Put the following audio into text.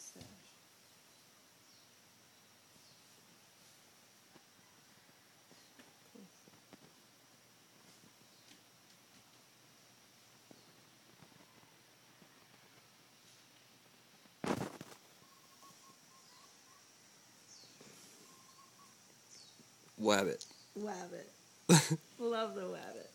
mustache. Wabbit. Wabbit. Love the wabbit.